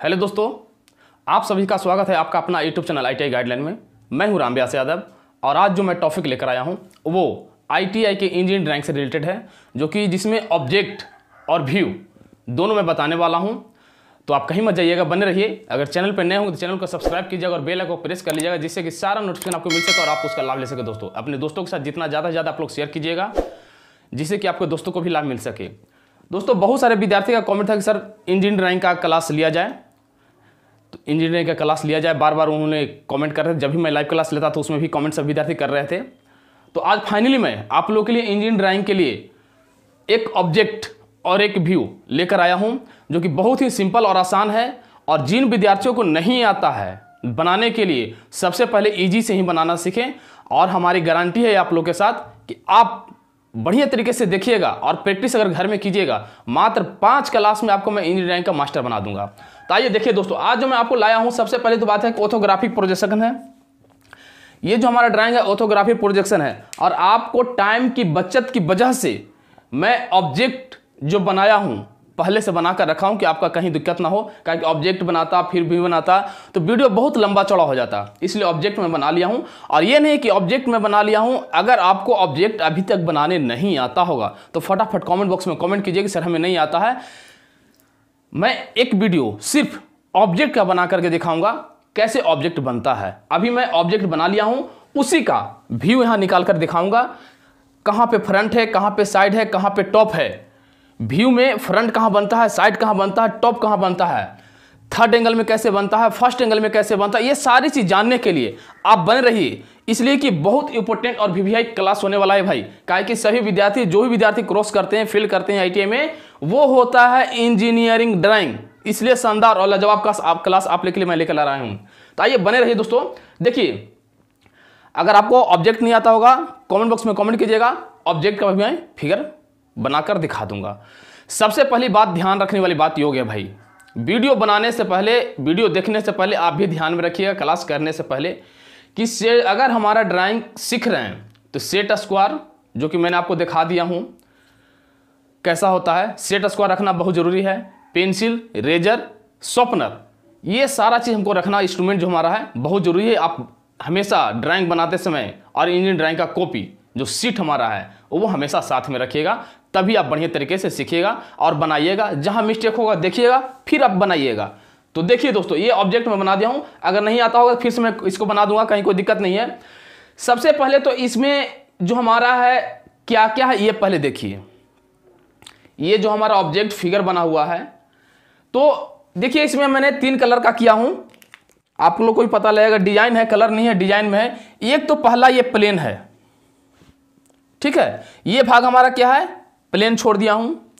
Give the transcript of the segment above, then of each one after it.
Hello दोस्तों, आप सभी का स्वागत है आपका अपना यूट्यूब चैनल आई गाइडलाइन में। मैं हूँ रामव्यास यादव और आज जो मैं टॉपिक लेकर आया हूँ, वो आईटीआई के इंजीनियरिंग ड्राइंग से रिलेटेड है, जो कि जिसमें ऑब्जेक्ट और व्यू दोनों मैं बताने वाला हूँ। तो आप कहीं मत जाइएगा, बने रहिए। अगर चैनल पर नए होंगे तो चैनल को सब्सक्राइब कीजिएगा और बेल को प्रेस कर लीजिएगा, जिससे कि सारा नोटिफिकेशन आपको मिल सके और आप उसका लाभ ले सके दोस्तों। अपने दोस्तों के साथ जितना ज़्यादा से ज़्यादा आप लोग शेयर कीजिएगा, जिससे कि आपके दोस्तों को भी लाभ मिल सके। दोस्तों, बहुत सारे विद्यार्थी का कमेंट था कि, सर इंजीनियरिंग ड्राइंग का क्लास लिया जाए। इंजीनियरिंग का क्लास लिया जाए बार बार उन्होंने कमेंट कर रहे थे। जब भी मैं लाइव क्लास लेता तो उसमें भी कमेंट सब विद्यार्थी कर रहे थे। तो आज फाइनली मैं आप लोगों के लिए इंजीनियरिंग ड्राइंग के लिए एक ऑब्जेक्ट और एक व्यू लेकर आया हूँ, जो कि बहुत ही सिंपल और आसान है और जिन विद्यार्थियों को नहीं आता है बनाने के लिए, सबसे पहले ईजी से ही बनाना सीखें और हमारी गारंटी है आप लोग के साथ कि आप बढ़िया तरीके से देखिएगा और प्रैक्टिस अगर घर में कीजिएगा, मात्र पाँच क्लास में आपको मैं इंजीनियरिंग का मास्टर बना दूँगा। तो आइए देखिए दोस्तों, आज जो मैं आपको लाया हूँ, सबसे पहले तो बात है ओथोग्राफिक प्रोजेक्शन है। ये जो हमारा ड्राइंग है ओथोग्राफिक प्रोजेक्शन है। और आपको टाइम की बचत की वजह से मैं ऑब्जेक्ट जो बनाया हूँ, पहले से बनाकर रखा हूँ कि आपका कहीं दिक्कत ना हो। क्योंकि ऑब्जेक्ट बनाता, फिर भी बनाता तो वीडियो बहुत लंबा चौड़ा हो जाता। इसलिए ऑब्जेक्ट में बना लिया हूँ। और ये नहीं कि ऑब्जेक्ट में बना लिया हूँ, अगर आपको ऑब्जेक्ट अभी तक बनाने नहीं आता होगा तो फटाफट कमेंट बॉक्स में कमेंट कीजिए कि सर हमें नहीं आता है। मैं एक वीडियो सिर्फ़ ऑब्जेक्ट का बना करके दिखाऊँगा, कैसे ऑब्जेक्ट बनता है। अभी मैं ऑब्जेक्ट बना लिया हूँ, उसी का व्यू यहाँ निकाल कर दिखाऊँगा। कहाँ पे फ्रंट है, कहाँ पे साइड है, कहाँ पे टॉप है। व्यू में फ्रंट कहाँ बनता है साइड कहाँ बनता है टॉप कहाँ बनता है। थर्ड एंगल में कैसे बनता है, फ़र्स्ट एंगल में कैसे बनता है, ये सारी चीज़ जानने के लिए आप बने रहिए। इसलिए कि बहुत इंपॉर्टेंट और वीवीआई क्लास होने वाला है भाई। काहे कि सभी विद्यार्थी, जो भी विद्यार्थी क्रॉस करते हैं फिल करते हैं आईटीआई में, वो होता है इंजीनियरिंग ड्राइंग इसलिए शानदार और लाजवाब का आप क्लास आप के लिए मैं लेकर आ रहा हूँ। तो आइए बने रहिए दोस्तों। देखिए, अगर आपको ऑब्जेक्ट नहीं आता होगा कमेंट बॉक्स में कमेंट कीजिएगा। ऑब्जेक्ट का मैं फिगर बनाकर दिखा दूँगा। सबसे पहली बात, ध्यान रखने वाली बात योग है भाई। वीडियो बनाने से पहले, वीडियो देखने से पहले आप भी ध्यान में रखिएगा क्लास करने से पहले, कि से, अगर हमारा ड्राइंग सीख रहे हैं तो सेट स्क्वायर जो कि मैंने आपको दिखा दिया हूँ, कैसा होता है? सेट स्क्वायर रखना बहुत ज़रूरी है। पेंसिल रेजर शॉपनर ये सारा चीज़ हमको रखना इंस्ट्रूमेंट जो हमारा है, बहुत ज़रूरी है। आप हमेशा ड्राइंग बनाते समय, और इंजीनियरिंग ड्राइंग का कॉपी जो सीट हमारा है, वो हमेशा साथ में रखिएगा। तभी आप बढ़िया तरीके से सीखिएगा और बनाइएगा। जहाँ मिस्टेक होगा, देखिएगा, फिर आप बनाइएगा। तो देखिए दोस्तों, ये ऑब्जेक्ट मैं बना दिया हूँ। अगर नहीं आता होगा, फिर से मैं इसको बना दूँगा, कहीं कोई दिक्कत नहीं है। सबसे पहले तो इसमें जो हमारा है क्या क्या है, ये पहले देखिए। ये जो हमारा ऑब्जेक्ट फिगर बना हुआ है। तो देखिए, इसमें मैंने तीन कलर का किया हूँ। आप लोग को भी पता लगेगा डिज़ाइन है कलर नहीं है डिज़ाइन में है। एक तो पहला ये प्लेन है। ठीक है? ये भाग हमारा क्या है? प्लेन छोड़ दिया हूँ।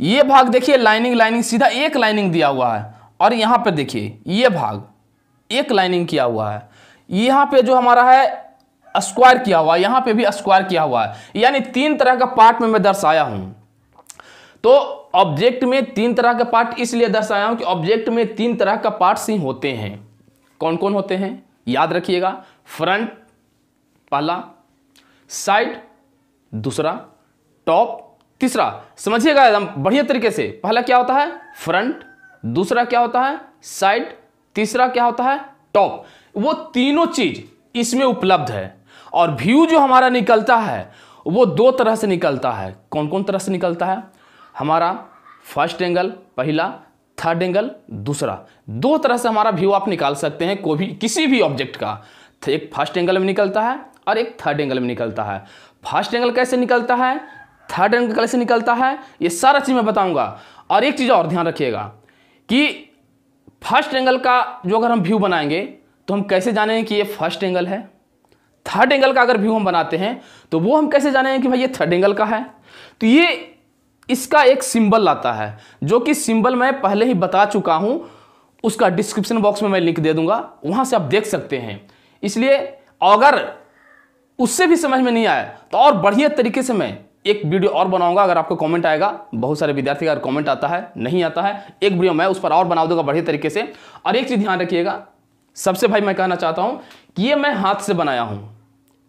ये भाग देखिए लाइनिंग लाइनिंग सीधा एक लाइनिंग दिया हुआ है। और यहाँ पे देखिए, ये भाग एक लाइनिंग किया हुआ है। यहाँ पे जो हमारा है स्क्वायर किया हुआ यहाँ पे भी स्क्वायर किया हुआ है। यानी तीन तरह का पार्ट में मैं दर्शाया हूँ। तो ऑब्जेक्ट में तीन तरह का पार्ट इसलिए दर्शाया हूँ कि ऑब्जेक्ट में तीन तरह का पार्ट्स ही होते हैं। कौन कौन होते हैं? याद रखिएगा फ्रंट पहला साइड दूसरा टॉप तीसरा समझिएगा एकदम बढ़िया तरीके से, पहला क्या होता है? फ्रंट दूसरा क्या होता है? साइड तीसरा क्या होता है? टॉप वो तीनों चीज़ इसमें उपलब्ध है। और व्यू जो हमारा निकलता है, वो दो तरह से निकलता है। कौन कौन तरह से निकलता है? हमारा फ़र्स्ट एंगल पहला थर्ड एंगल दूसरा। दो तरह से हमारा व्यू आप निकाल सकते हैं कोई भी, किसी भी ऑब्जेक्ट का। एक फ़र्स्ट एंगल में निकलता है और एक थर्ड एंगल में निकलता है। फ़र्स्ट एंगल कैसे निकलता है? थर्ड एंगल कैसे निकलता है, ये सारा चीज़ मैं बताऊँगा। और एक चीज़ और ध्यान रखिएगा कि फ़र्स्ट एंगल का जो अगर हम व्यू बनाएँगे तो हम कैसे जानेंगे कि ये फ़र्स्ट एंगल है? थर्ड एंगल का अगर व्यू हम बनाते हैं तो वो हम कैसे जानेंगे कि भाई ये थर्ड एंगल का है? तो ये इसका एक सिंबल आता है, जो कि सिंबल मैं पहले ही बता चुका हूँ, उसका डिस्क्रिप्शन बॉक्स में मैं लिंक दे दूँगा, वहाँ से आप देख सकते हैं। इसलिए अगर उससे भी समझ में नहीं आया तो और बढ़िया तरीके से मैं एक वीडियो और बनाऊँगा, अगर आपको कमेंट आएगा, बहुत सारे विद्यार्थी अगर कमेंट आता है, नहीं आता है, एक वीडियो मैं उस पर और बना दूँगा बढ़िया तरीके से। और एक चीज़ ध्यान रखिएगा, सबसे भाई मैं कहना चाहता हूँ कि ये मैं हाथ से बनाया हूँ।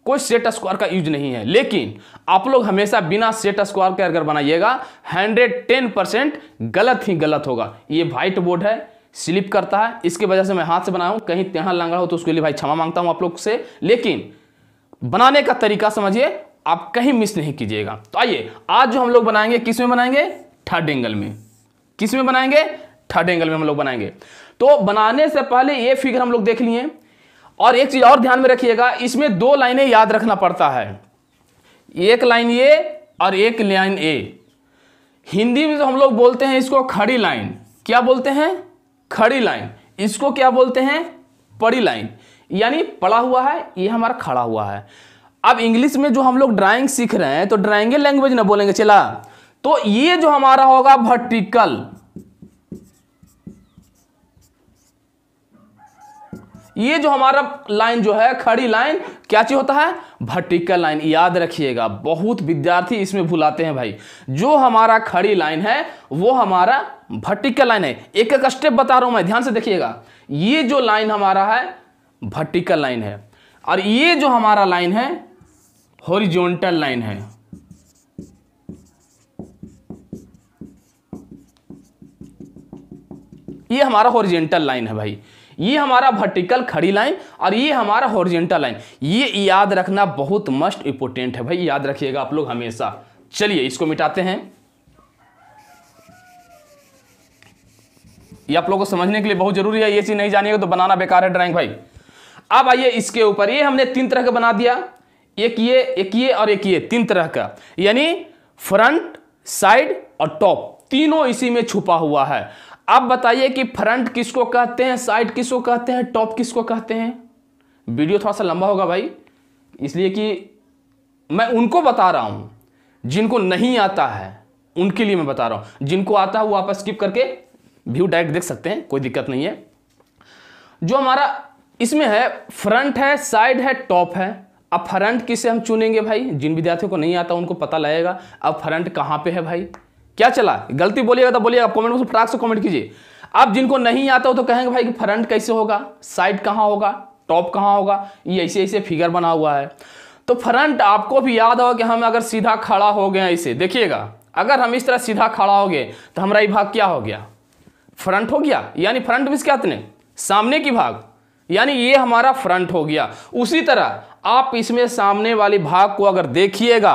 कोई सेट स्क्वायर का यूज़ नहीं है, लेकिन आप लोग हमेशा बिना सेट स्क्वायर के अगर बनाइएगा हंड्रेड टेन परसेंट गलत ही गलत होगा। ये व्हाइट बोर्ड है स्लिप करता है, इसकी वजह से मैं हाथ से बनाया हूँ। कहीं टेढ़ा लंगा हो तो उसके लिए भाई क्षमा माँगता हूँ आप लोग से। लेकिन बनाने का तरीका समझिए आप कहीं मिस नहीं कीजिएगा। तो आइए, आज जो हम लोग बनाएँगे, किसमें बनाएँगे? थर्ड एंगल में। किसमें बनाएँगे? थर्ड एंगल में हम लोग बनाएँगे। तो बनाने से पहले ये फिगर हम लोग देख लिए। और एक चीज़ और ध्यान में रखिएगा, इसमें दो लाइनें याद रखना पड़ता है। एक लाइन ये और एक लाइन ए। हिंदी में तो हम लोग बोलते हैं, इसको खड़ी लाइन। क्या बोलते हैं? खड़ी लाइन। इसको क्या बोलते हैं? पड़ी लाइन। यानी पड़ा हुआ है, ये हमारा खड़ा हुआ है। अब इंग्लिश में जो हम लोग ड्राइंग सीख रहे हैं तो ड्राइंगे लैंग्वेज ना बोलेंगे, चला। तो ये जो हमारा होगा वर्टिकल ये जो हमारा लाइन जो है, खड़ी लाइन क्या चीज़ होता है? वर्टिकल लाइन याद रखिएगा, बहुत विद्यार्थी इसमें भुलाते हैं भाई। जो हमारा खड़ी लाइन है, वो हमारा वर्टिकल लाइन है। एक एक स्टेप बता रहा हूँ मैं, ध्यान से देखिएगा। ये जो लाइन हमारा है वर्टिकल लाइन है। और ये जो हमारा लाइन है हॉरिजॉन्टल लाइन है। ये हमारा हॉरिजेंटल लाइन है भाई। ये हमारा वर्टिकल खड़ी लाइन और ये हमारा हॉरिजेंटल लाइन। ये याद रखना बहुत मस्ट इंपोर्टेंट है भाई। याद रखिएगा आप लोग हमेशा। चलिए, इसको मिटाते हैं। ये आप लोगों को समझने के लिए बहुत ज़रूरी है। ये चीज़ नहीं जानिएगा तो बनाना बेकार है ड्राइंग भाई। अब आइए इसके ऊपर। ये हमने तीन तरह का बना दिया। एक ये एक ये और एक ये, तीन तरह का। यानी फ्रंट साइड और टॉप तीनों इसी में छुपा हुआ है। अब बताइए कि फ्रंट किसको कहते हैं साइड किसको कहते हैं टॉप किसको कहते हैं? वीडियो थोड़ा सा लंबा होगा भाई, इसलिए कि मैं उनको बता रहा हूँ, जिनको नहीं आता है, उनके लिए मैं बता रहा हूँ। जिनको आता है, वो आप स्किप करके व्यू डायरेक्ट देख सकते हैं, कोई दिक्कत नहीं है। जो हमारा, इसमें है फ्रंट है साइड है टॉप है। अब फ्रंट किसे हम चुनेंगे भाई? जिन विद्यार्थियों को नहीं आता उनको पता लगेगा। अब फ्रंट कहाँ पे है भाई? क्या चला? गलती बोलिएगा तो बोलिएगा, कमेंट में फटाक से कमेंट कीजिए। अब जिनको नहीं आता हो तो कहेंगे भाई कि फ्रंट कैसे होगा? साइड कहाँ होगा? टॉप कहाँ होगा? ये ऐसे ऐसे फिगर बना हुआ है। तो फ्रंट आपको भी याद होगा कि हम अगर सीधा खड़ा हो गए ऐसे देखिएगा। अगर हम इस तरह सीधा खड़ा हो गए तो हमारा ये भाग क्या हो गया? फ्रंट हो गया? यानी फ्रंट में क्या सामने की भाग। यानी ये हमारा फ्रंट हो गया। उसी तरह आप इसमें सामने वाले भाग को अगर देखिएगा,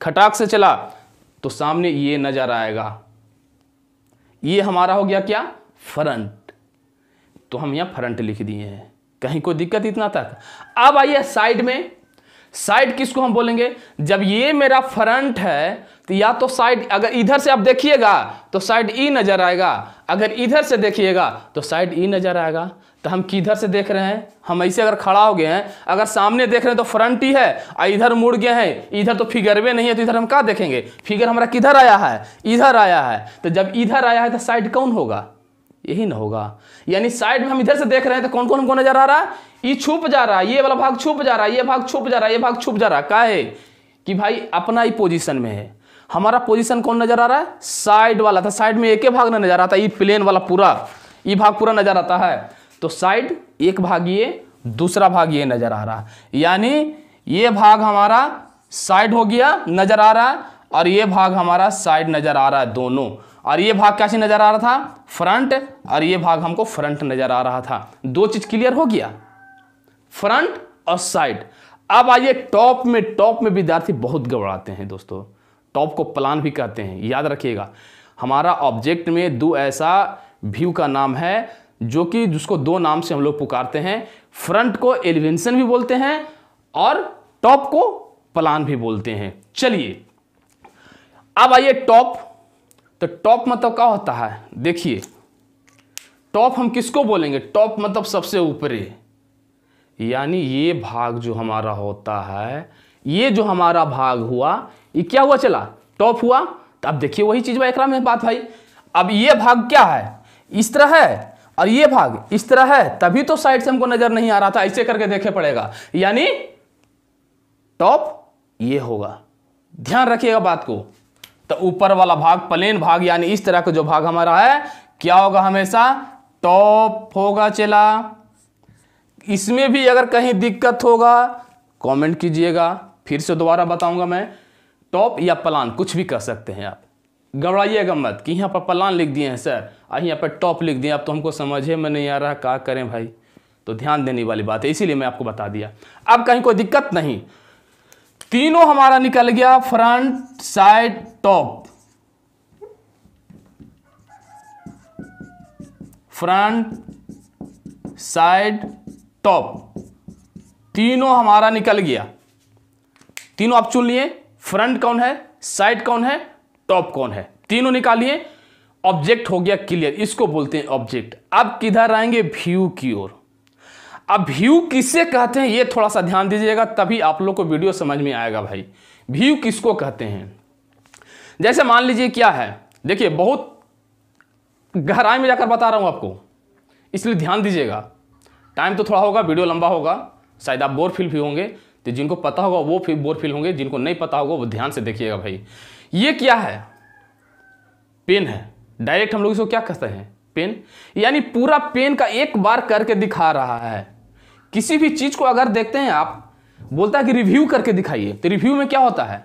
खटाक से चला तो सामने ये नज़र आएगा। ये हमारा हो गया क्या? फ्रंट। तो हम यहाँ फ्रंट लिख दिए हैं। कहीं कोई दिक्कत इतना तक? अब आइए साइड में साइड किसको हम बोलेंगे? जब ये मेरा फ्रंट है तो या तो साइड अगर इधर से आप देखिएगा तो साइड ई नज़र आएगा। अगर इधर से देखिएगा तो साइड ई नज़र आएगा। तो हम किधर से देख रहे हैं? हम ऐसे अगर खड़ा हो गए हैं, अगर सामने देख रहे हैं तो फ्रंट ही है और इधर मुड़ गए हैं, इधर तो फिगर भी नहीं है तो इधर हम क्या देखेंगे? फिगर हमारा किधर आया है? इधर आया है। तो जब इधर आया है तो साइड कौन होगा? यही ना होगा। यानी साइड में हम इधर से देख रहे हैं तो कौन कौन हमको नज़र आ रहा है? ये छुप जा रहा है, ये वाला भाग छुप जा रहा है, ये भाग छुप जा रहा है, ये भाग छुप जा रहा है। क्या है? कि भाई अपना ही पोजीशन में है। हमारा पोजीशन कौन नज़र आ रहा है? साइड वाला था। साइड में एक ही भाग ना नज़र आता, ये प्लेन वाला पूरा। ये भाग पूरा नज़र आता है। तो साइड एक भाग ये, दूसरा भाग ये नज़र आ रहा यानी ये भाग हमारा साइड हो गया, नज़र आ रहा है, और ये भाग हमारा साइड नज़र आ रहा है दोनों। और ये भाग कैसे नज़र आ रहा था? फ्रंट और ये भाग हमको फ्रंट नज़र आ रहा था। दो चीज़ क्लियर हो गया? फ्रंट और साइड अब आइए टॉप में टॉप में विद्यार्थी बहुत गड़बड़ाते हैं दोस्तों। टॉप को प्लान भी कहते हैं, याद रखिएगा। हमारा ऑब्जेक्ट में दो ऐसा व्यू का नाम है, जो कि जिसको दो नाम से हम लोग पुकारते हैं। फ्रंट को एलिवेंशन भी बोलते हैं और टॉप को प्लान भी बोलते हैं। चलिए, अब आइए टॉप तो टॉप मतलब क्या होता है? देखिए, टॉप हम किसको बोलेंगे? टॉप मतलब सबसे ऊपरे। यानी ये भाग जो हमारा होता है, ये जो हमारा भाग हुआ, ये क्या हुआ चला? टॉप हुआ। तो अब देखिए वही चीज़ एक में बात भाई। अब ये भाग क्या है? इस तरह है। और ये भाग इस तरह है, तभी तो साइड से हमको नज़र नहीं आ रहा था। ऐसे करके देखे पड़ेगा। यानी टॉप ये होगा। ध्यान रखिएगा बात को। तो ऊपर वाला भाग प्लेन भाग, यानी इस तरह का जो भाग हमारा है, क्या होगा हमेशा? टॉप होगा चला। इसमें भी अगर कहीं दिक्कत होगा कमेंट कीजिएगा। फिर से दोबारा बताऊँगा मैं। टॉप या प्लान कुछ भी कर सकते हैं आप। घबराइएगा मत कि यहाँ पर प्लान लिख दिए हैं सर आ, यहाँ पर टॉप लिख दिए अब तो हमको समझे में नहीं आ रहा, क्या करें भाई? तो ध्यान देने वाली बात है, इसीलिए मैं आपको बता दिया। अब कहीं कोई दिक्कत नहीं। तीनों हमारा निकल गया front side top. Front side top. तीनों हमारा निकल गया। तीनों आप चुन लिए, फ्रंट कौन है, साइड कौन है, टॉप कौन है। तीनों निकालिए, ऑब्जेक्ट हो गया क्लियर, इसको बोलते हैं ऑब्जेक्ट। अब किधर आएँगे? व्यू की ओर। अब व्यू किससे कहते हैं, ये थोड़ा सा ध्यान दीजिएगा, तभी आप लोग को वीडियो समझ में आएगा भाई। व्यू किसको कहते हैं? जैसे मान लीजिए क्या है, देखिए बहुत गहराई में जाकर बता रहा हूँ आपको, इसलिए ध्यान दीजिएगा। टाइम तो थोड़ा होगा वीडियो लंबा होगा, शायद आप बोर फील भी होंगे तो जिनको पता होगा वो फिर बोर फील होंगे, जिनको नहीं पता होगा वो ध्यान से देखिएगा भाई। ये क्या है? पेन है। डायरेक्ट हम लोग इसको क्या कहते हैं? पेन यानी पूरा पेन का एक बार करके दिखा रहा है। किसी भी चीज़ को अगर देखते हैं आप, बोलता है कि रिव्यू करके दिखाइए तो रिव्यू में क्या होता है?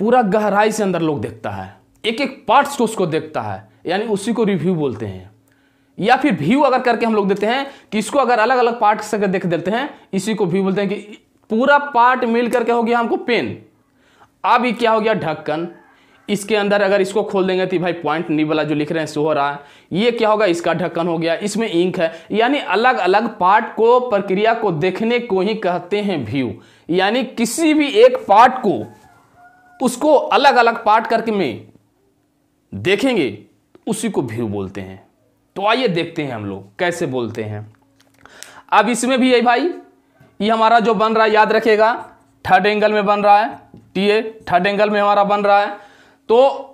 पूरा गहराई से अंदर लोग देखता है। एक एक पार्ट्स को उसको देखता है, यानी उसी को रिव्यू बोलते हैं। या फिर व्यू अगर करके हम लोग देते हैं, कि इसको अगर अलग अलग पार्ट से देख देते हैं, इसी को व्यू बोलते हैं कि पूरा पार्ट मिल करके हो गया हमको पेन अब ये क्या हो गया? ढक्कन। इसके अंदर अगर इसको खोल देंगे तो भाई पॉइंट नी वाला जो लिख रहे हैं, सो हो रहा है। ये क्या होगा? इसका ढक्कन हो गया। इसमें इंक है। यानी अलग अलग पार्ट को, प्रक्रिया को देखने को ही कहते हैं व्यू यानी किसी भी एक पार्ट को, उसको अलग अलग पार्ट करके में देखेंगे उसी को व्यू बोलते हैं। तो आइए देखते हैं हम लोग, कैसे बोलते हैं। अब इसमें भी है भाई, ये हमारा जो बन रहा है, याद रखेगा थर्ड एंगल में बन रहा है टी थर्ड एंगल में हमारा बन रहा है। तो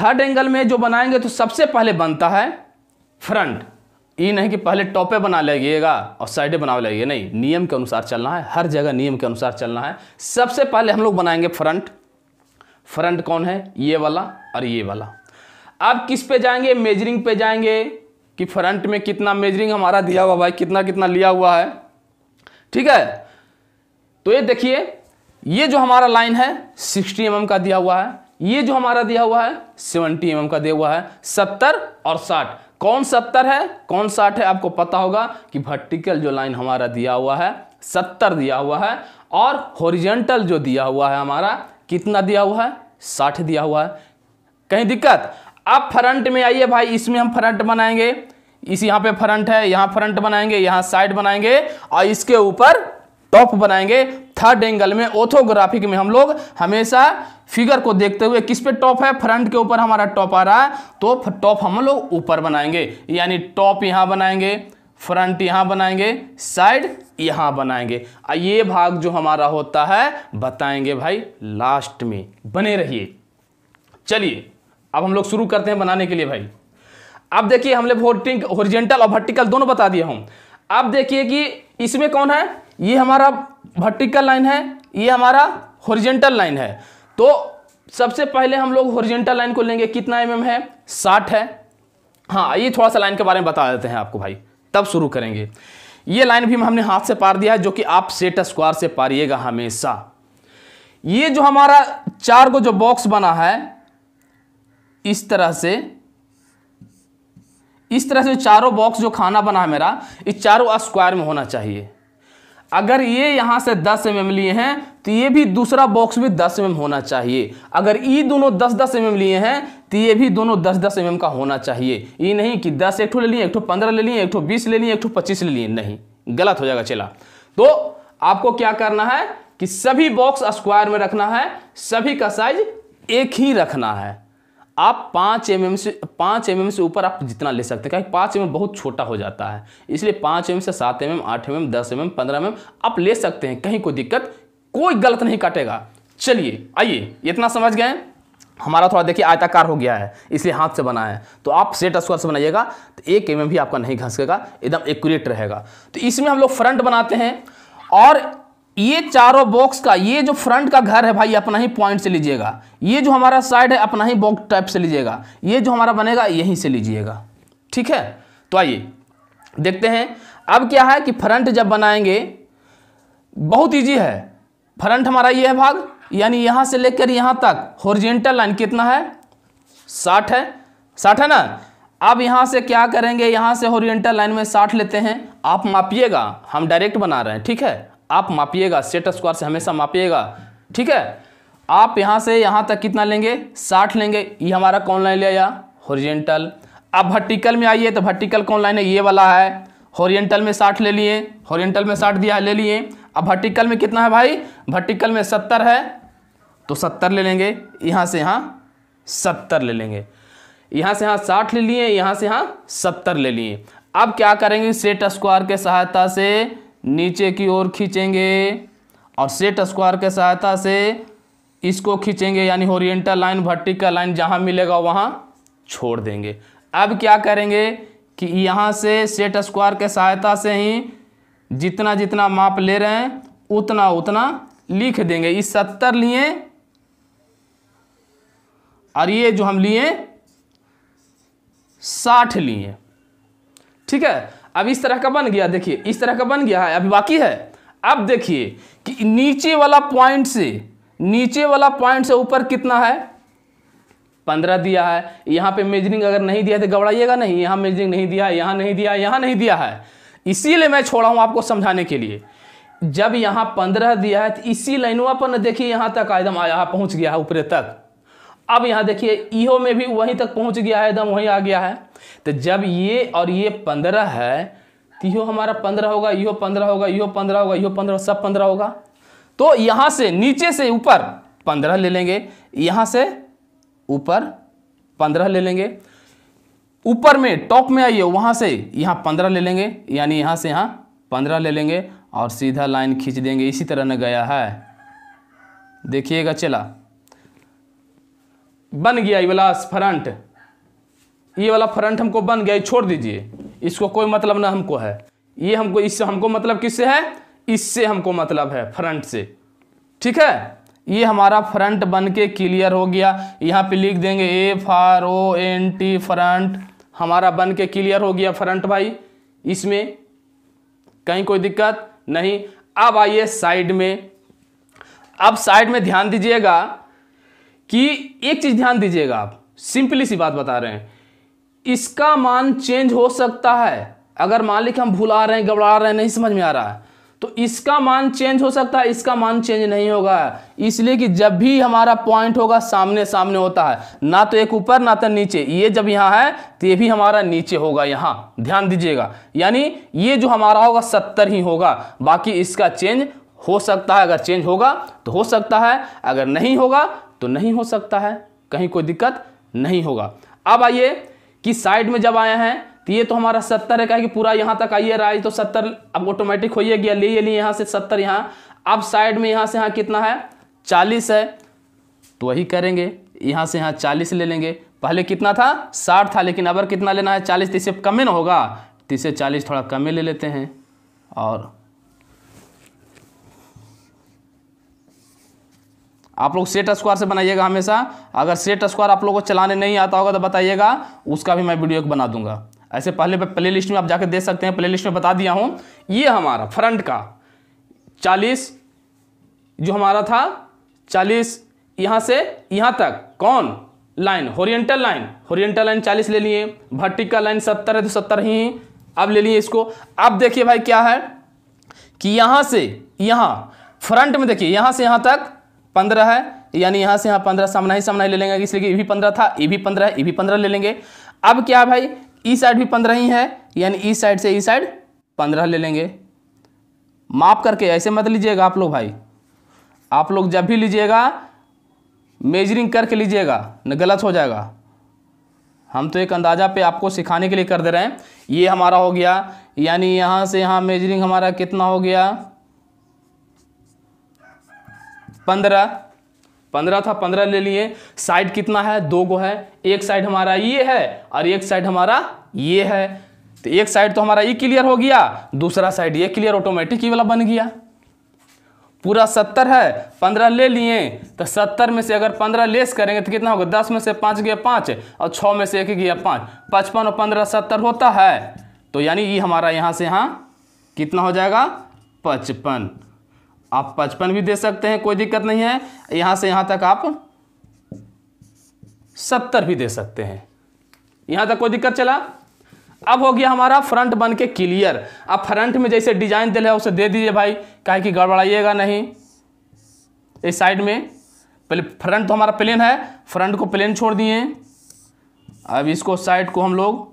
थर्ड एंगल में जो बनाएँगे तो सबसे पहले बनता है फ्रंट ये नहीं कि पहले टॉपे बना लेगिएगा और साइडे बना लेंगे, नहीं. नियम के अनुसार चलना है, हर जगह नियम के अनुसार चलना है. सबसे पहले हम लोग बनाएँगे फ्रंट फ्रंट कौन है? ये वाला और ये वाला. अब किस पे जाएँगे? मेजरिंग पे जाएँगे कि फ्रंट में कितना मेजरिंग हमारा दिया हुआ भाई, कितना कितना लिया हुआ है. ठीक है? तो ये देखिए, ये जो हमारा लाइन है 60 एम mm का दिया हुआ है. ये जो हमारा दिया हुआ है 70 एम का दिया हुआ है 70 और 60 कौन 70 है? कौन 60 है आपको पता होगा कि वर्टिकल जो लाइन हमारा दिया हुआ है 70 दिया हुआ है और हॉरिजेंटल जो दिया हुआ है हमारा, कितना दिया हुआ है? 60 दिया हुआ है। कहीं दिक्कत? अब फ्रंट में आइए भाई, इसमें हम फ्रंट बनाएँगे। इस यहाँ पे फ्रंट है, यहाँ फ्रंट बनाएँगे, यहाँ साइड बनाएँगे और इसके ऊपर टॉप बनाएँगे। थर्ड एंगल में ओथोग्राफिक में हम लोग हमेशा फिगर को देखते हुए किस पे टॉप है? फ्रंट के ऊपर हमारा टॉप आ रहा है। तो टॉप हम लोग ऊपर बनाएँगे। यानी टॉप यहाँ बनाएँगे फ्रंट यहाँ बनाएँगे साइड यहाँ बनाएँगे। और ये भाग जो हमारा होता है, बताएँगे भाई लास्ट में। बने रहिए। चलिए, अब हम लोग शुरू करते हैं बनाने के लिए भाई। अब देखिए हमने वोटिंग ओरिजेंटल और वर्टिकल दोनों बता दिया हूँ अब देखिए कि इसमें कौन है? ये हमारा वर्टिकल लाइन है, ये हमारा होरिजेंटल लाइन है। तो सबसे पहले हम लोग होरिजेंटल लाइन को लेंगे, कितना एम है? साठ है। हाँ ये थोड़ा सा लाइन के बारे में बता देते हैं आपको भाई। तब शुरू करेंगे। ये लाइन भी हमने हाथ से पार दिया है, जो कि आप सेट स्क्वायर से पारिएगा हमेशा। ये जो हमारा चार को जो बॉक्स बना है, इस तरह से, इस तरह से चारों बॉक्स जो खाना बना है मेरा इस चारों स्क्वायर में होना चाहिए। अगर ये यहाँ से 10 एम mm लिए हैं तो ये भी दूसरा बॉक्स भी 10 एम mm होना चाहिए। अगर ये दोनों 10 10 एम mm लिए हैं तो ये भी दोनों 10 10 एम mm का होना चाहिए। ये नहीं कि 10 एक ले लिए, एक पंद्रह ले लिए, एक बीस ले लिए, एक ठो पच्चीस ले लिए। नहीं, गलत हो जाएगा चला। तो आपको क्या करना है कि सभी बॉक्स स्क्वायर में रखना है, सभी का साइज़ एक ही रखना है। आप पाँच एम से, पाँच एम से ऊपर आप जितना ले सकते हैं। पाँच एम बहुत छोटा हो जाता है। इसलिए पाँच एम से सात एम एम आठ एम एम दस एम एम पंद्रह एम आप ले सकते हैं। कहीं कोई दिक्कत, कोई गलत नहीं काटेगा। चलिए, आइए, इतना समझ गए? हमारा थोड़ा देखिए, आयताकार हो गया है, इसलिए हाथ से बना है। तो आप सेट स्क्वायर से बनाइएगा तो एक एम भी आपका नहीं घसकेगा, एकदम एक्यूरेट रहेगा। तो इसमें हम लोग फ्रंट बनाते हैं, और ये चारों बॉक्स का, ये जो फ्रंट का घर है भाई, अपना ही पॉइंट से लीजिएगा। ये जो हमारा साइड है, अपना ही बॉक्स टाइप से लीजिएगा। ये जो हमारा बनेगा, यहीं से लीजिएगा। ठीक है? तो आइए, देखते हैं। अब क्या है कि फ्रंट जब बनाएँगे, बहुत ईजी है। फ्रंट हमारा ये है भाग, यानी यहाँ से लेकर यहाँ तक। होरिजेंटल लाइन कितना है? साठ है। साठ है ना? अब यहाँ से क्या करेंगे? यहाँ से होरिजेंटल लाइन में साठ लेते हैं। आप मापिएगा। हम डायरेक्ट बना रहे हैं। ठीक है? आप मापिएगा सेट स्क्वायर से हमेशा मापिएगा, ठीक है? आप यहाँ से यहाँ तक कितना लेंगे? साठ लेंगे। ये हमारा कौन लाइन लिया होरिजेंटल अब वर्टिकल में आइए तो वर्टिकल कौन लाइन है? ये वाला है। होरिएंटल में साठ ले लिए। होरिएंटल में साठ दिया है ले लिए। अब वर्टिकल में कितना है भाई? वर्टिकल में सत्तर है। तो सत्तर ले लेंगे। यहाँ से यहाँ सत्तर ले लेंगे। यहाँ से यहाँ साठ ले लिए, यहाँ से यहाँ सत्तर ले लिए। अब क्या करेंगे? सेट स्क्वायर के सहायता से नीचे की ओर खींचेंगे और सेट स्क्वायर के सहायता से इसको खींचेंगे, यानी ओरिएंटल लाइन वर्टिकल लाइन जहाँ मिलेगा वहाँ छोड़ देंगे। अब क्या करेंगे कि यहाँ से सेट स्क्वायर के सहायता से ही जितना जितना माप ले रहे हैं, उतना उतना लिख देंगे। इस सत्तर लिए और ये जो हम लिए, साठ लिए। ठीक है? अब इस तरह का बन गया, देखिए, इस तरह का बन गया है। अभी बाकी है। अब देखिए कि नीचे वाला पॉइंट से, नीचे वाला पॉइंट से ऊपर कितना है? पंद्रह दिया है। यहाँ पे मेजरिंग अगर नहीं दिया तो गबड़ाइएगा नहीं। यहाँ मेजरिंग नहीं दिया यहाँ नहीं दिया यहाँ नहीं दिया है। इसीलिए मैं छोड़ा हूँ आपको समझाने के लिए। जब यहाँ पंद्रह दिया है तो इसी लाइनवा पर न देखिए यहाँ तक एकदम यहाँ पहुँच गया है ऊपर तक। अब यहाँ देखिए इहो में भी वहीं तक पहुँच गया है, एकदम वहीं आ गया है। तो जब ये और ये पंद्रह है तो हमारा पंद्रह होगा इहो पंद्रह होगा इहो पंद्रह होगा इहो पंद्रह, सब पंद्रह होगा। तो यहाँ से नीचे से ऊपर पंद्रह ले लेंगे, यहाँ से ऊपर पंद्रह ले लेंगे। ऊपर में, टॉप में आइए, वहाँ से यहाँ पंद्रह ले लेंगे, यानी यहाँ से यहाँ पंद्रह ले लेंगे और सीधा लाइन खींच देंगे, इसी तरह न गया है। देखिएगा, चला। बन गया ये वाला फ्रंट। ये वाला फ्रंट हमको बन गया छोड़ दीजिए। इसको कोई मतलब ना हमको है। ये हमको, इससे हमको मतलब किससे है? इससे हमको मतलब है फ्रंट से। ठीक है? ये हमारा फ्रंट बन के क्लियर हो गया। यहाँ पे लिख देंगे F R O N T front. हमारा बन के क्लियर हो गया फ्रंट भाई। इसमें कहीं कोई दिक्कत नहीं। अब आइए साइड में। अब साइड में ध्यान दीजिएगा। कि एक चीज़ ध्यान दीजिएगा आप, सिंपली सी बात बता रहे हैं। इसका मान चेंज हो सकता है। अगर मान ली हम भुला रहे हैं गबड़ा रहे हैं, नहीं समझ में आ रहा है तो इसका मान चेंज हो सकता है, इसका मान चेंज नहीं होगा। इसलिए कि जब भी हमारा पॉइंट होगा, सामने सामने होता है, ना तो एक ऊपर, ना तो नीचे। ये जब यहाँ है तो ये भी हमारा नीचे होगा यहाँ। ध्यान दीजिएगा। यानी ये जो हमारा होगा, सत्तर ही होगा। बाकी इसका चेंज हो सकता है। अगर चेंज होगा तो हो सकता है। अगर नहीं होगा तो नहीं हो सकता है। कहीं कोई दिक्कत नहीं होगा। अब आइए कि साइड में जब आए हैं तो ये तो हमारा सत्तर है क्या कि पूरा यहाँ तक आइए रहा तो सत्तर अब ऑटोमेटिक हो गया ले लिए यहाँ से सत्तर यहाँ। अब साइड में यहाँ से यहाँ कितना है? चालीस है। तो वही करेंगे। यहाँ से यहाँ चालीस ले लेंगे। पहले कितना था? साठ था, लेकिन अब कितना लेना है? चालीस तो इसे कम ना होगा। तीस से चालीस थोड़ा कम ले लेते हैं। और आप लोग सेट स्क्वायर से बनाइएगा हमेशा। अगर सेट स्क्वायर आप लोगों को चलाने नहीं आता होगा तो बताइएगा, उसका भी मैं वीडियो एक बना दूँगा। ऐसे पहले प्ले लिस्ट में आप जाकर देख सकते हैं प्ले लिस्ट में बता दिया हूँ। ये हमारा फ्रंट का चालीस, जो हमारा था चालीस, यहाँ से यहाँ तक, कौन? Line horizontal line horizontal line चालीस ले लिए वर्टिकल लाइन सत्तर है तो सत्तर ही। अब ले लिए इसको। अब देखिए भाई क्या है, कि यहाँ से, यहाँ फ्रंट में देखिए, यहाँ से यहाँ तक पंद्रह है, यानी यहाँ से यहाँ पंद्रह सामना ही सामना ही ले लेंगे, इसलिए कि ये भी पंद्रह था, ये भी पंद्रह है, ये भी पंद्रह ले लेंगे। अब क्या भाई, ई साइड भी पंद्रह ही है, यानी इस साइड से ई साइड पंद्रह ले लेंगे। माप करके ऐसे मत लीजिएगा आप लोग भाई। आप लोग जब भी लीजिएगा मेजरिंग करके लीजिएगा, न गलत हो जाएगा। हम तो एक अंदाज़ा पे आपको सिखाने के लिए कर दे रहे हैं। ये हमारा हो गया, यानी यहाँ से यहाँ मेजरिंग हमारा कितना हो गया? पंद्रह। पंद्रह था, पंद्रह ले लिए। साइड कितना है? दो गो है। एक साइड हमारा ये है और एक साइड हमारा ये है। तो एक साइड तो हमारा ये क्लियर हो गया, दूसरा साइड ये क्लियर ऑटोमेटिक ही वाला बन गया। पूरा सत्तर है, पंद्रह ले लिए। तो सत्तर में से अगर पंद्रह लेस करेंगे तो कितना होगा? दस में से पाँच गया पाँच और छः में से एक गया पाँच। पचपन और पंद्रह सत्तर होता है। तो यानी ये हमारा यहाँ से यहाँ कितना हो जाएगा? पचपन। आप पचपन भी दे सकते हैं, कोई दिक्कत नहीं है। यहाँ से यहाँ तक आप सत्तर भी दे सकते हैं। यहाँ तक कोई दिक्कत चला? अब हो गया हमारा फ्रंट बन के क्लियर। अब फ्रंट में जैसे डिज़ाइन दिल है, उसे दे दीजिए भाई। काहे कि गड़बड़ाइएगा नहीं। इस साइड में। पहले फ्रंट तो हमारा प्लेन है। फ्रंट को प्लेन छोड़ दिए। अब इसको साइड को हम लोग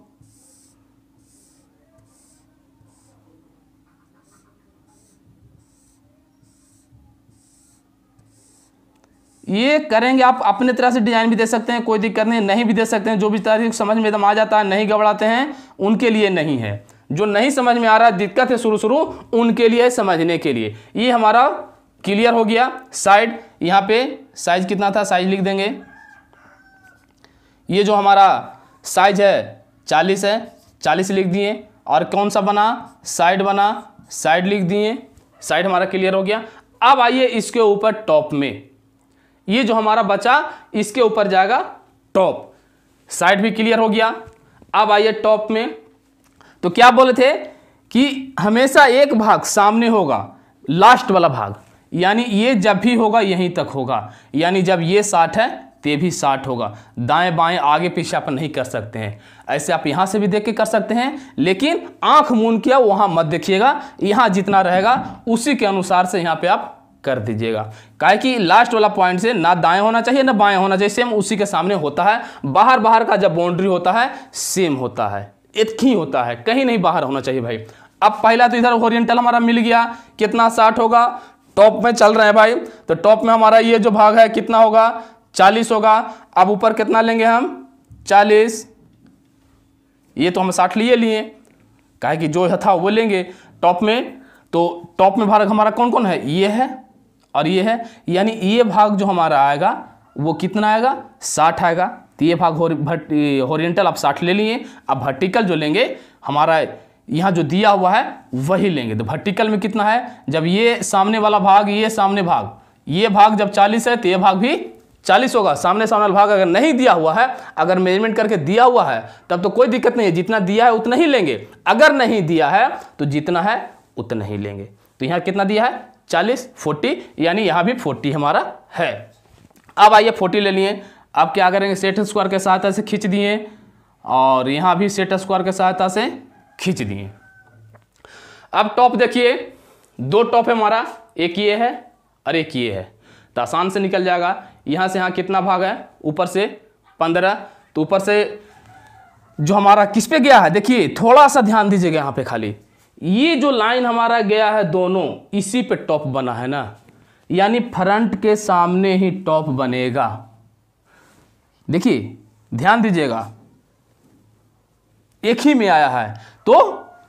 ये करेंगे, आप अपने तरह से डिज़ाइन भी दे सकते हैं, कोई दिक्कत नहीं नहीं भी दे सकते हैं, जो भी तरह समझ में एकदम आ जाता है, नहीं घबराते हैं, उनके लिए नहीं है। जो नहीं समझ में आ रहा दिक्कत है शुरू शुरू उनके लिए समझने के लिए। ये हमारा क्लियर हो गया, साइड, यहाँ पे साइज़ कितना था, साइज़ लिख देंगे। ये जो हमारा साइज़ है, चालीस है, चालीस लिख दिए, और कौन सा बना, साइड बना, साइड लिख दिए, साइड हमारा क्लियर हो गया। अब आइए इसके ऊपर टॉप में। ये जो हमारा बचा, इसके ऊपर जाएगा टॉप। साइड भी क्लियर हो गया। अब आइए टॉप में। तो क्या बोले थे कि हमेशा एक भाग सामने होगा, लास्ट वाला भाग। यानी ये जब भी होगा, यहीं तक होगा। यानी जब ये साठ है, ते भी साठ होगा। दाएँ बाएँ आगे पीछे आप नहीं कर सकते हैं। ऐसे आप यहाँ से भी देख के कर सकते हैं। लेकिन आँख मून किया, वहाँ मत देखिएगा। यहाँ जितना रहेगा, उसी के अनुसार से यहाँ पे आप कर दीजिएगा। काहे कि लास्ट वाला पॉइंट से ना दाएँ होना चाहिए, ना बाएँ होना चाहिए सेम उसी के सामने होता है। बाहर बाहर का जब बाउंड्री होता है सेम होता है। एक ही होता है। कहीं नहीं बाहर होना चाहिए भाई। अब पहला तो इधर ओरिएंटल हमारा मिल गया। कितना साठ होगा? टॉप में चल रहे हैं भाई। तो टॉप में हमारा ये जो भाग है, कितना होगा? चालीस होगा। अब ऊपर कितना लेंगे हम? चालीस। ये तो हम साठ लिए लिए। काहे कि जो था वो लेंगे। टॉप में? तो टॉप में भाग हमारा कौन कौन है? ये है। और ये है, यानी ये भाग जो हमारा आएगा, वो कितना आएगा? साठ आएगा। तो ये भाग होरिएंटल आप साठ ले लिए अब वर्टिकल जो लेंगे, हमारा यहाँ जो दिया हुआ है, वही लेंगे। तो वर्टिकल में कितना है? जब ये सामने वाला भाग, ये सामने भाग, ये भाग जब चालीस है तो ये भाग भी चालीस होगा। सामने सामने भाग अगर नहीं दिया हुआ है, अगर मेज़रमेंट करके दिया हुआ है, तब तो कोई दिक्कत नहीं है। जितना दिया है, उतना ही लेंगे। अगर नहीं दिया है तो जितना है, उतना ही लेंगे। तो यहाँ कितना दिया है? चालीस, फोर्टी, यानी यहाँ भी फोर्टी हमारा है। अब आइए फोर्टी ले लिए। अब क्या करेंगे? सेट स्क्वायर के सहायता से खींच दिए। और यहाँ भी सेट स्क्वायर के सहायता से खींच दिए। अब टॉप देखिए। दो टॉप है हमारा। एक ये है और एक ये है। तो आसान से निकल जाएगा। यहाँ से यहाँ कितना भाग है? ऊपर से पंद्रह। तो ऊपर से जो हमारा किस पे गया है? देखिए, थोड़ा सा ध्यान दीजिएगा यहाँ पे खाली। ये जो लाइन हमारा गया है दोनों, इसी पे टॉप बना है ना? यानी फ्रंट के सामने ही टॉप बनेगा। देखिए, ध्यान दीजिएगा। एक ही में आया है। तो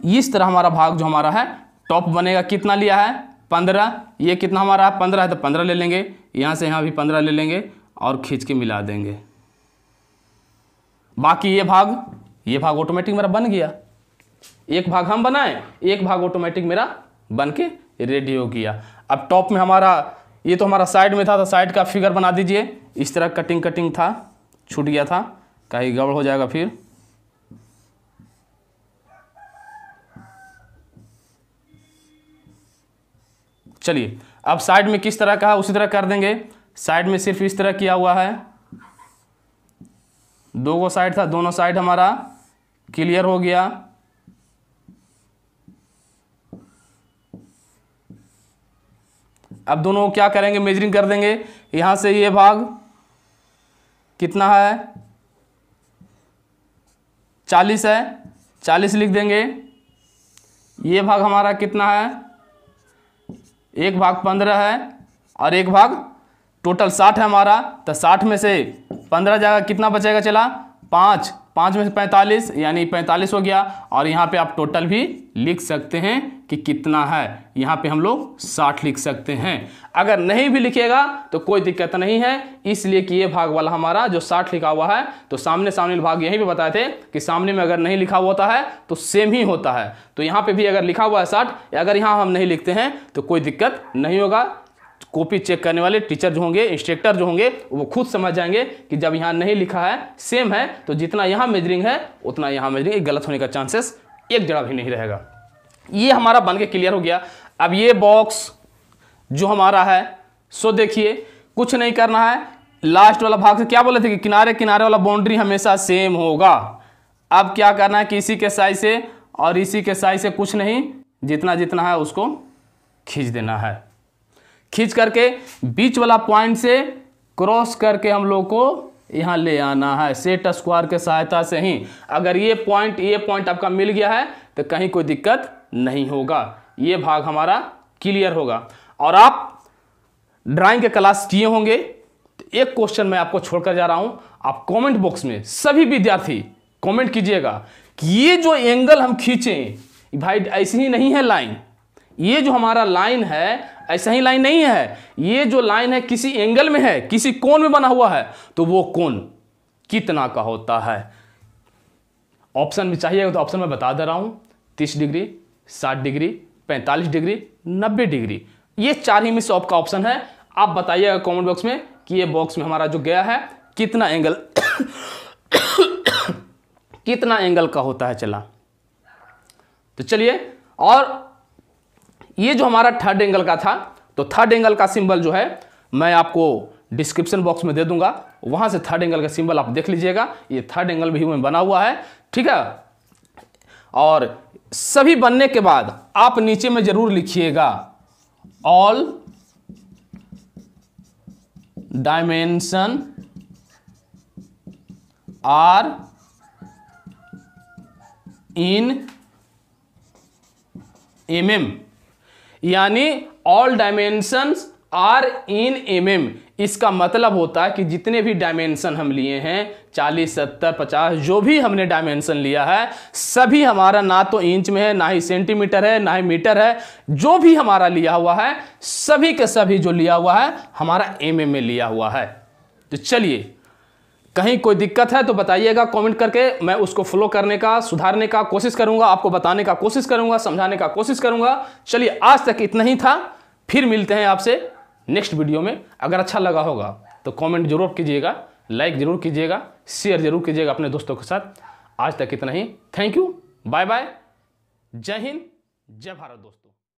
इस तरह हमारा भाग जो हमारा है, टॉप बनेगा। कितना लिया है? पंद्रह। ये कितना हमारा है? पंद्रह है तो पंद्रह ले लेंगे। यहाँ से यहाँ भी पंद्रह ले लेंगे और खींच के मिला देंगे। बाकी ये भाग ये भाग ऑटोमेटिक मेरा बन गया। एक भाग हम बनाए, एक भाग ऑटोमेटिक मेरा बन के रेडी हो गया अब टॉप में हमारा, ये तो हमारा साइड में था तो साइड का फिगर बना दीजिए। इस तरह कटिंग कटिंग था, छूट गया था, कहीं गड़बड़ हो जाएगा फिर। चलिए, अब साइड में किस तरह का, उसी तरह कर देंगे। साइड में सिर्फ़ इस तरह किया हुआ है। दो गो साइड था, दोनों साइड हमारा क्लियर हो गया। अब दोनों क्या करेंगे? मेजरिंग कर देंगे। यहाँ से ये भाग कितना है? चालीस है। चालीस लिख देंगे। ये भाग हमारा कितना है? एक भाग पंद्रह है और एक भाग टोटल साठ है हमारा। तो साठ में से पंद्रह जगह कितना बचेगा चला? पाँच। पाँच में से पैंतालीस, यानी पैंतालीस हो गया, और यहाँ पे आप टोटल भी लिख सकते हैं कि कितना है। यहाँ पे हम लोग साठ लिख सकते हैं। अगर नहीं भी लिखेगा तो कोई दिक्कत नहीं है। इसलिए कि ये भाग वाला हमारा जो साठ लिखा हुआ है तो सामने सामने भाग यहीं पे बताए थे कि सामने में अगर नहीं लिखा हुआ होता है तो सेम ही होता है। तो यहाँ पे भी अगर लिखा हुआ है साठ, अगर यहाँ हम नहीं लिखते हैं तो कोई दिक्कत नहीं होगा। कॉपी चेक करने वाले टीचर जो होंगे इंस्ट्रक्टर जो होंगे, वो खुद समझ जाएँगे कि जब यहाँ नहीं लिखा है सेम है तो जितना यहाँ मेजरिंग है, उतना यहाँ मेजरिंग गलत होने का चांसेस एक जगह भी नहीं रहेगा। ये हमारा बन के क्लियर हो गया। अब ये बॉक्स जो हमारा है सो देखिए, कुछ नहीं करना है। लास्ट वाला भाग से क्या बोले थे कि किनारे किनारे वाला बाउंड्री हमेशा सेम होगा। अब क्या करना है कि इसी के साइज़ से और इसी के साइज़ से कुछ नहीं, जितना जितना है उसको खींच देना है। खींच करके बीच वाला पॉइंट से क्रॉस करके हम लोग को यहाँ ले आना है। सेट स्क्वायर के सहायता से ही। अगर ये पॉइंट ये पॉइंट आपका मिल गया है तो कहीं कोई दिक्कत नहीं होगा। ये भाग हमारा क्लियर होगा। और आप ड्राइंग के क्लास किए होंगे तो एक क्वेश्चन मैं आपको छोड़कर जा रहा हूँ। आप कमेंट बॉक्स में सभी विद्यार्थी कमेंट कीजिएगा कि ये जो एंगल हम खींचें, भाई ऐसी ही नहीं है लाइन ये जो हमारा लाइन है, ऐसा ही लाइन नहीं है। ये जो लाइन है, किसी एंगल में है, किसी कोण में बना हुआ है तो वो कोण कितना का होता है? ऑप्शन में चाहिए तो ऑप्शन में बता दे रहा हूँ। तीस डिग्री, साठ डिग्री, पैंतालीस डिग्री, नब्बे डिग्री। ये चार ही में से आपका ऑप्शन है। आप बताइएगा कमेंट बॉक्स में कि ये बॉक्स में हमारा जो गया है, कितना एंगल कितना एंगल का होता है चला। तो चलिए, और ये जो हमारा थर्ड एंगल का था तो थर्ड एंगल का सिंबल जो है, मैं आपको डिस्क्रिप्शन बॉक्स में दे दूँगा। वहाँ से थर्ड एंगल का सिंबल आप देख लीजिएगा। ये थर्ड एंगल भी में बना हुआ है, ठीक है? और सभी बनने के बाद आप नीचे में ज़रूर लिखिएगा all dimension are in M M यानी all dimensions are in M M इसका मतलब होता है कि जितने भी डायमेंशन हम लिए हैं 40, 70, 50 जो भी हमने डायमेंशन लिया है सभी हमारा ना तो इंच में है ना ही सेंटीमीटर है ना ही मीटर है जो भी हमारा लिया हुआ है सभी के सभी जो लिया हुआ है हमारा एम एम में लिया हुआ है। तो चलिए कहीं कोई दिक्कत है तो बताइएगा कमेंट करके मैं उसको फॉलो करने का, सुधारने का कोशिश करूँगा, आपको बताने का कोशिश करूँगा, समझाने का कोशिश करूँगा। चलिए, आज तक इतना ही था, फिर मिलते हैं आपसे नेक्स्ट वीडियो में। अगर अच्छा लगा होगा तो कमेंट ज़रूर कीजिएगा लाइक ज़रूर कीजिएगा शेयर ज़रूर कीजिएगा अपने दोस्तों के साथ। आज तक इतना ही। थैंक यू बाय बाय जय हिंद, जय भारत दोस्तों।